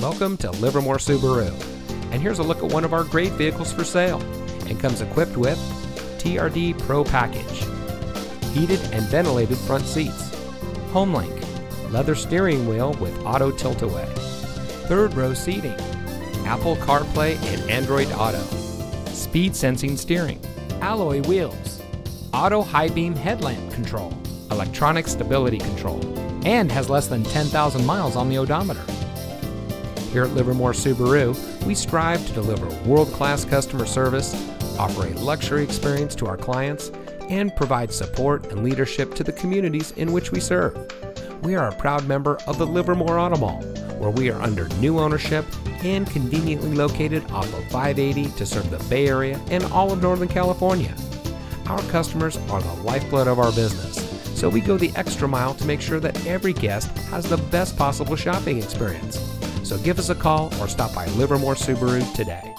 Welcome to Livermore Subaru. And here's a look at one of our great vehicles for sale and comes equipped with TRD Pro Package, heated and ventilated front seats, HomeLink, leather steering wheel with auto tilt-away, third row seating, Apple CarPlay and Android Auto, speed sensing steering, alloy wheels, auto high beam headlamp control, electronic stability control, and has less than 10,000 miles on the odometer. Here at Livermore Subaru, we strive to deliver world class customer service, offer a luxury experience to our clients, and provide support and leadership to the communities in which we serve. We are a proud member of the Livermore Auto Mall, where we are under new ownership and conveniently located off of 580 to serve the Bay Area and all of Northern California. Our customers are the lifeblood of our business, so we go the extra mile to make sure that every guest has the best possible shopping experience. So give us a call or stop by Livermore Subaru today.